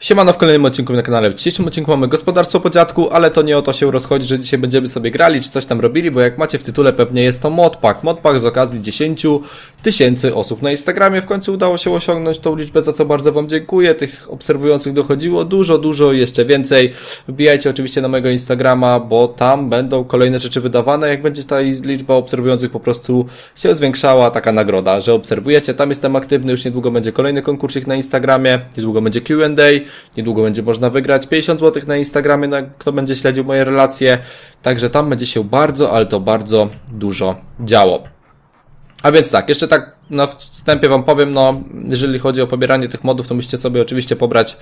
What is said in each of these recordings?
Siemano w kolejnym odcinku na kanale. W dzisiejszym odcinku mamy gospodarstwo po dziadku, ale to nie o to się rozchodzi, że dzisiaj będziemy sobie grali czy coś tam robili, bo jak macie w tytule pewnie jest to modpack. Modpack z okazji 10 tysięcy osób na Instagramie. W końcu udało się osiągnąć tą liczbę, za co bardzo Wam dziękuję. Tych obserwujących dochodziło dużo, dużo, jeszcze więcej. Wbijajcie oczywiście na mojego Instagrama, bo tam będą kolejne rzeczy wydawane. Jak będzie ta liczba obserwujących po prostu się zwiększała, taka nagroda, że obserwujecie. Tam jestem aktywny, już niedługo będzie kolejny konkursik na Instagramie, niedługo będzie Q&A. Niedługo będzie można wygrać 50 zł na Instagramie, na kto będzie śledził moje relacje. Także tam będzie się bardzo, ale to bardzo dużo działo. A więc tak, jeszcze tak na wstępie Wam powiem, no, jeżeli chodzi o pobieranie tych modów, to musicie sobie oczywiście pobrać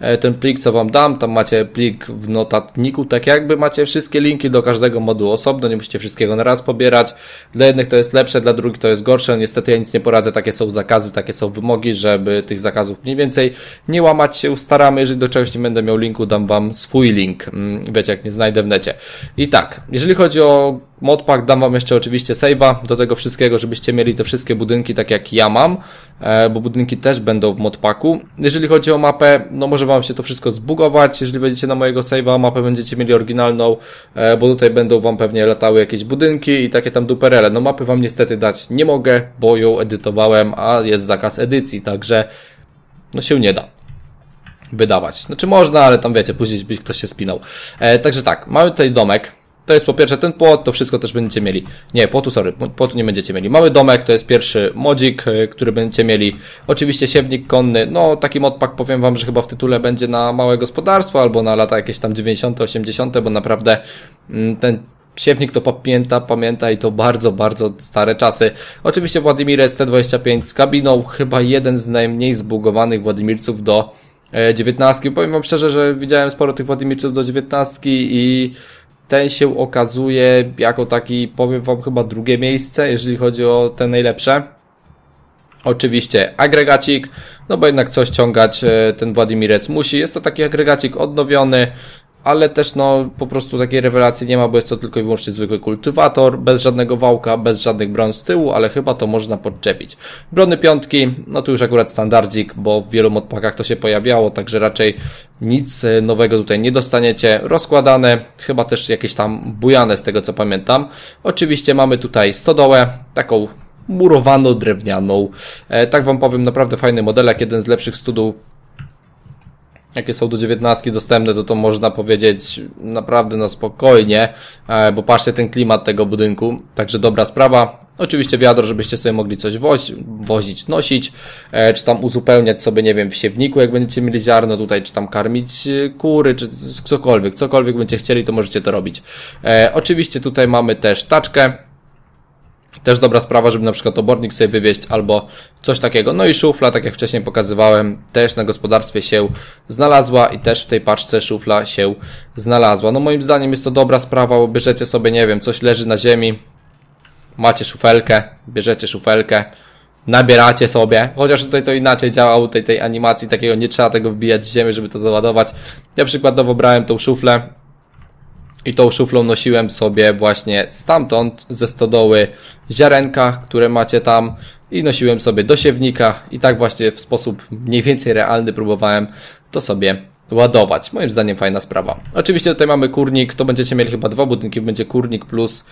e, ten plik, co Wam dam. Tam macie plik w notatniku, tak jakby macie wszystkie linki do każdego modu osobno, nie musicie wszystkiego na raz pobierać. Dla jednych to jest lepsze, dla drugich to jest gorsze. Niestety ja nic nie poradzę, takie są zakazy, takie są wymogi, żeby tych zakazów mniej więcej nie łamać się staramy. Jeżeli do czegoś nie będę miał linku, dam Wam swój link. Mm, wiecie, jak nie znajdę w necie. I tak, jeżeli chodzi o modpack, dam Wam jeszcze oczywiście save'a do tego wszystkiego, żebyście mieli te wszystkie budynki tak jak ja mam, e, bo budynki też będą w modpacku. Jeżeli chodzi o mapę, no może Wam się to wszystko zbugować, jeżeli wejdziecie na mojego save'a, mapę będziecie mieli oryginalną, e, bo tutaj będą Wam pewnie latały jakieś budynki i takie tam duperele. No mapy Wam niestety dać nie mogę, bo ją edytowałem, a jest zakaz edycji, także no się nie da wydawać. Znaczy można, ale tam wiecie, później ktoś się spinał. E, także tak, mamy tutaj domek, to jest po pierwsze ten płot, to wszystko też będziecie mieli. Nie, płotu, sorry, płotu nie będziecie mieli. Mały domek, to jest pierwszy modzik, e, który będziecie mieli. Oczywiście siewnik konny, no taki modpak powiem wam, że chyba w tytule będzie na małe gospodarstwo albo na lata jakieś tam 90, 80, bo naprawdę mm, ten siewnik to pamięta, pamięta i to bardzo, bardzo stare czasy. Oczywiście Władimirec T25 z kabiną, chyba jeden z najmniej zbugowanych Władimirców do 19. E, powiem wam szczerze, że widziałem sporo tych Władimirców do 19 i ten się okazuje jako taki, powiem wam chyba drugie miejsce, jeżeli chodzi o te najlepsze. Oczywiście agregacik, no bo jednak coś ściągać e, ten Władimirec musi. Jest to taki agregacik odnowiony, ale też no po prostu takiej rewelacji nie ma, bo jest to tylko i wyłącznie zwykły kultywator, bez żadnego wałka, bez żadnych bron z tyłu, ale chyba to można podczepić. Brony piątki, no tu już akurat standardzik, bo w wielu modpakach to się pojawiało, także raczej nic e, nowego tutaj nie dostaniecie. Rozkładane, chyba też jakieś tam bujane z tego co pamiętam. Oczywiście mamy tutaj stodołę, taką murowaną drewnianą. E, tak wam powiem, naprawdę fajny modelek, jeden z lepszych studów jakie są do 19 dostępne, to to można powiedzieć naprawdę na spokojnie, e, bo patrzcie ten klimat tego budynku, także dobra sprawa. Oczywiście wiadro, żebyście sobie mogli coś wozi, wozić, nosić, e, czy tam uzupełniać sobie, nie wiem, w siewniku, jak będziecie mieli ziarno tutaj, czy tam karmić e, kury, czy cokolwiek, cokolwiek będziecie chcieli, to możecie to robić. oczywiście tutaj mamy też taczkę, też dobra sprawa, żeby na przykład obornik sobie wywieźć albo coś takiego. No i szufla, tak jak wcześniej pokazywałem, też na gospodarstwie się znalazła i też w tej paczce szufla się znalazła. No moim zdaniem jest to dobra sprawa, bo bierzecie sobie, nie wiem, coś leży na ziemi, macie szufelkę, bierzecie szufelkę, nabieracie sobie, chociaż tutaj to inaczej działa, u tej, tej animacji takiego nie trzeba tego wbijać w ziemię, żeby to załadować. Ja przykładowo brałem tą szuflę, i tą szuflą nosiłem sobie właśnie stamtąd, ze stodoły, ziarenka, które macie tam. I nosiłem sobie do siewnika. I tak właśnie w sposób mniej więcej realny próbowałem to sobie ładować. Moim zdaniem fajna sprawa. Oczywiście tutaj mamy kurnik, to będziecie mieli chyba dwa budynki, będzie kurnik plus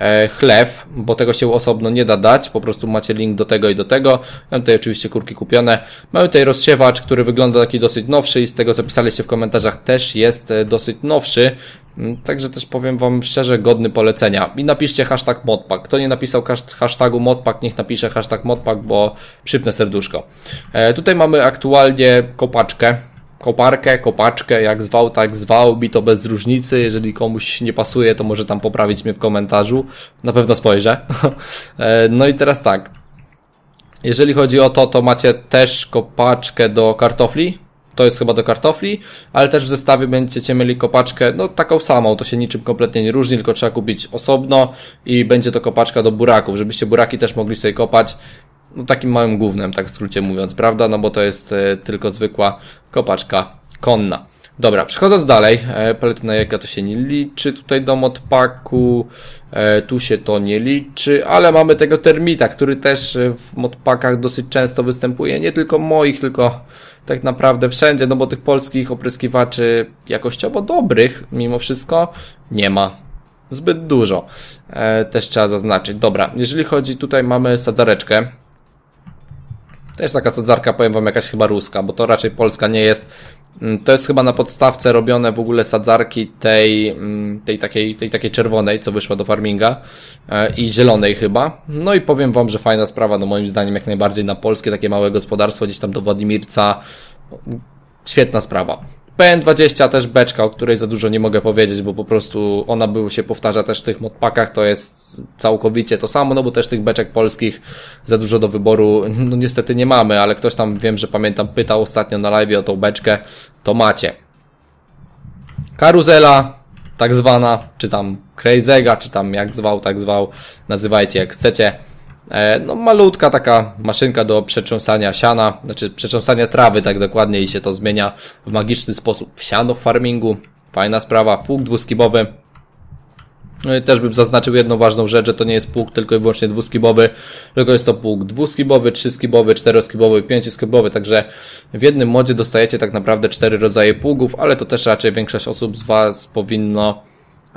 e, chlew, bo tego się osobno nie da dać, po prostu macie link do tego i do tego. Mam tutaj oczywiście kurki kupione. Mamy tutaj rozsiewacz, który wygląda taki dosyć nowszy i z tego co pisaliście w komentarzach też jest e, dosyć nowszy. Mm, także też powiem Wam szczerze, godny polecenia. I napiszcie hashtag modpack. Kto nie napisał hashtagu modpack, niech napisze hashtag modpack, bo przypnę serduszko. E, tutaj mamy aktualnie kopaczkę koparkę, kopaczkę, jak zwał, tak zwał, mi to bez różnicy. Jeżeli komuś nie pasuje, to może tam poprawić mnie w komentarzu. Na pewno spojrzę. E, no i teraz tak. Jeżeli chodzi o to, to macie też kopaczkę do kartofli. To jest chyba do kartofli, ale też w zestawie będziecie mieli kopaczkę, no taką samą, to się niczym kompletnie nie różni, tylko trzeba kupić osobno i będzie to kopaczka do buraków, żebyście buraki też mogli sobie kopać no, takim małym głównym, tak w skrócie mówiąc, prawda? No bo to jest e, tylko zwykła kopaczka konna. Dobra, przechodząc dalej, e, paletyna jaka to się nie liczy tutaj do modpaku, e, tu się to nie liczy, ale mamy tego termita, który też w modpakach dosyć często występuje, nie tylko moich, tylko tak naprawdę wszędzie, no bo tych polskich opryskiwaczy jakościowo dobrych, mimo wszystko, nie ma. Zbyt dużo. Też trzeba zaznaczyć. Dobra, jeżeli chodzi, tutaj mamy sadzareczkę. Jest taka sadzarka, powiem wam, jakaś chyba ruska, bo to raczej polska nie jest. Mm, to jest chyba na podstawce robione w ogóle sadzarki tej, mm, tej, takiej, tej takiej czerwonej, co wyszła do farminga e, i zielonej chyba. No i powiem wam, że fajna sprawa, no moim zdaniem jak najbardziej na polskie takie małe gospodarstwo gdzieś tam do Władimirca. Świetna sprawa. PN20 też beczka, o której za dużo nie mogę powiedzieć, bo po prostu ona by się powtarza też w tych modpakach, to jest całkowicie to samo, no bo też tych beczek polskich za dużo do wyboru, no niestety nie mamy, ale ktoś tam, wiem, że pamiętam, pytał ostatnio na live o tą beczkę, to macie. Karuzela, tak zwana, czy tam Crazega, czy tam jak zwał, tak zwał, nazywajcie jak chcecie. E, no, malutka taka maszynka do przetrząsania siana, znaczy przetrząsania trawy, tak dokładnie i się to zmienia w magiczny sposób siano w farmingu. Fajna sprawa, pług dwuskibowy. No i też bym zaznaczył jedną ważną rzecz, że to nie jest pług tylko i wyłącznie dwuskibowy, tylko jest to pług dwuskibowy, trzyskibowy, czteroskibowy, pięcioskibowy, także w jednym modzie dostajecie tak naprawdę cztery rodzaje pługów, ale to też raczej większość osób z Was powinno,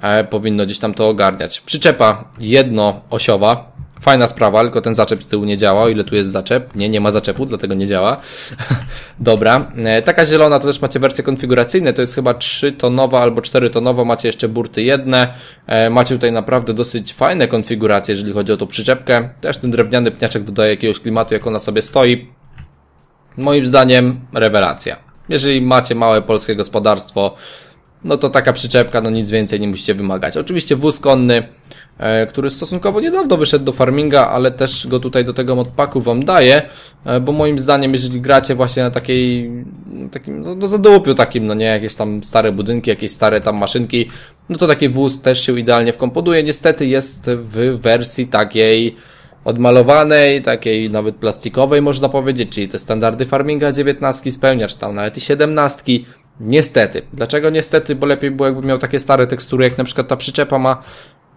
e, powinno gdzieś tam to ogarniać. Przyczepa jednoosiowa, Fajna sprawa, tylko ten zaczep z tyłu nie działa, o ile tu jest zaczep. Nie, nie ma zaczepu, dlatego nie działa. Dobra. E, taka zielona to też macie wersje konfiguracyjne, to jest chyba 3-tonowa albo 4-tonowa, macie jeszcze burty jedne. E, macie tutaj naprawdę dosyć fajne konfiguracje, jeżeli chodzi o tą przyczepkę. Też ten drewniany pniaczek dodaje jakiegoś klimatu, jak ona sobie stoi. Moim zdaniem rewelacja. Jeżeli macie małe polskie gospodarstwo, no to taka przyczepka, no nic więcej nie musicie wymagać. Oczywiście wóz konny, który stosunkowo niedawno wyszedł do farminga, ale też go tutaj do tego modpacku wam daję, e, bo moim zdaniem, jeżeli gracie właśnie na takiej, takim, no, no zadupiu takim, no nie, jakieś tam stare budynki, jakieś stare tam maszynki, no to taki wóz też się idealnie wkomponuje. Niestety jest w wersji takiej odmalowanej, takiej nawet plastikowej można powiedzieć, czyli te standardy farminga 19 spełnia, czy tam nawet i 17. Niestety. Dlaczego niestety? Bo lepiej było jakby miał takie stare tekstury, jak na przykład ta przyczepa ma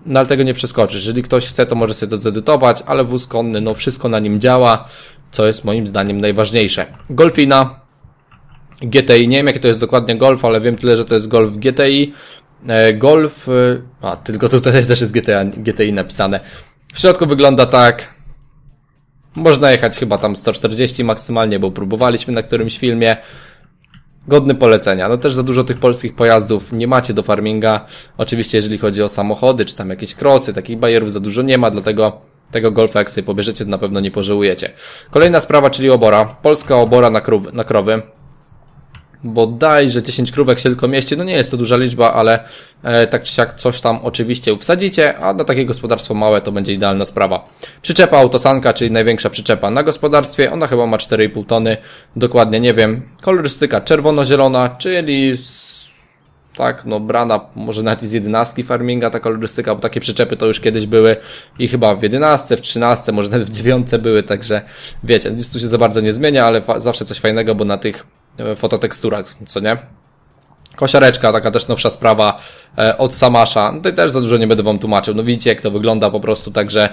no ale tego nie przeskoczysz. Jeżeli ktoś chce, to może sobie to zedytować, ale wóz konny, no wszystko na nim działa, co jest moim zdaniem najważniejsze. Golfina, GTI, nie wiem jakie to jest dokładnie Golf, ale wiem tyle, że to jest Golf GTI. E, Golf, e, a tylko tutaj też jest GTI, GTI napisane. W środku wygląda tak. Można jechać chyba tam 140 maksymalnie, bo próbowaliśmy na którymś filmie godny polecenia. No też za dużo tych polskich pojazdów nie macie do farminga. Oczywiście jeżeli chodzi o samochody, czy tam jakieś krosy, takich bajerów za dużo nie ma, dlatego tego Golfa jak sobie pobierzecie, to na pewno nie pożałujecie. Kolejna sprawa, czyli obora. Polska obora na, krów, na krowy bodajże 10 krówek się tylko mieści. No nie jest to duża liczba, ale e, tak czy siak coś tam oczywiście wsadzicie, a na takie gospodarstwo małe to będzie idealna sprawa. Przyczepa autosanka, czyli największa przyczepa na gospodarstwie, ona chyba ma 4,5 tony, dokładnie nie wiem. Kolorystyka czerwono-zielona, czyli tak, no brana może nawet z 11 farminga ta kolorystyka, bo takie przyczepy to już kiedyś były i chyba w 11, w 13, może nawet w 9 były, także wiecie, nic tu się za bardzo nie zmienia, ale zawsze coś fajnego, bo na tych fototeksturach, co nie? Kosiareczka, taka też nowsza sprawa e, od Samasza. Tutaj też za dużo nie będę Wam tłumaczył. No widzicie, jak to wygląda po prostu, także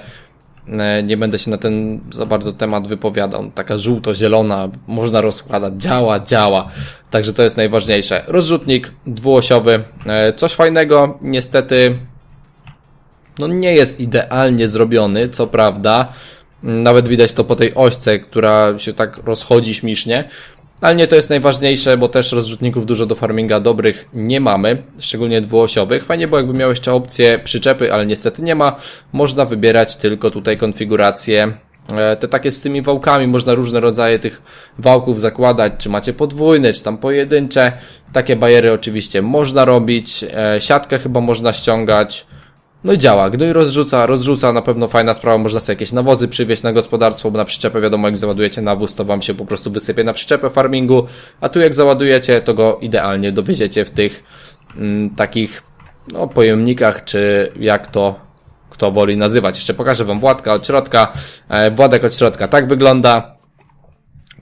e, nie będę się na ten za bardzo temat wypowiadał. Taka żółto-zielona, można rozkładać, działa, działa. Także to jest najważniejsze. Rozrzutnik dwuosiowy, coś fajnego, niestety no nie jest idealnie zrobiony, co prawda. Nawet widać to po tej ośce, która się tak rozchodzi śmiesznie. Ale nie to jest najważniejsze, bo też rozrzutników dużo do farminga dobrych nie mamy, szczególnie dwuosiowych. Fajnie było jakby miał jeszcze opcję przyczepy, ale niestety nie ma. Można wybierać tylko tutaj konfiguracje e, te takie z tymi wałkami, można różne rodzaje tych wałków zakładać, czy macie podwójne, czy tam pojedyncze. Takie bajery oczywiście można robić, e, siatkę chyba można ściągać. No i działa. Gnój rozrzuca, rozrzuca, na pewno fajna sprawa, można sobie jakieś nawozy przywieźć na gospodarstwo, bo na przyczepę wiadomo, jak załadujecie nawóz, to wam się po prostu wysypie na przyczepę farmingu, a tu jak załadujecie, to go idealnie dowieziecie w tych mm, takich no, pojemnikach, czy jak to kto woli nazywać. Jeszcze pokażę wam Władka od środka. E, Władek od środka tak wygląda.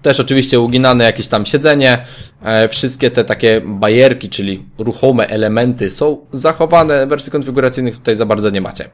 Też oczywiście uginane jakieś tam siedzenie. E, wszystkie te takie bajerki, czyli ruchome elementy są zachowane. Wersji konfiguracyjnych tutaj za bardzo nie macie.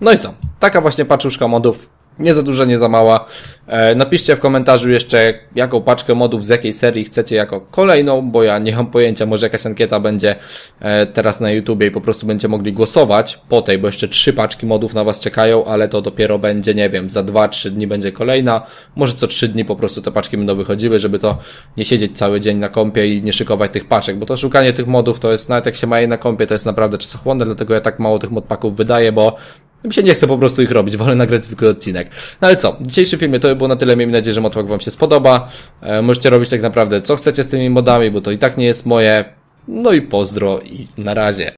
No i co? Taka właśnie paczuszka modów. Nie za duża, nie za mała. E, napiszcie w komentarzu jeszcze, jaką paczkę modów z jakiej serii chcecie jako kolejną, bo ja nie mam pojęcia, może jakaś ankieta będzie e, teraz na YouTubie i po prostu będziecie mogli głosować po tej, bo jeszcze trzy paczki modów na Was czekają, ale to dopiero będzie, nie wiem, za 2-3 dni będzie kolejna, może co 3 dni po prostu te paczki będą wychodziły, żeby to nie siedzieć cały dzień na kompie i nie szykować tych paczek, bo to szukanie tych modów to jest, nawet jak się ma je na kompie, to jest naprawdę czasochłonne, dlatego ja tak mało tych modpaków wydaję, bo mi się nie chce po prostu ich robić, wolę nagrać zwykły odcinek. No ale co, w dzisiejszym filmie to by było na tyle, miejmy nadzieję, że modpack Wam się spodoba. E, możecie robić tak naprawdę co chcecie z tymi modami, bo to i tak nie jest moje. No i pozdro i na razie.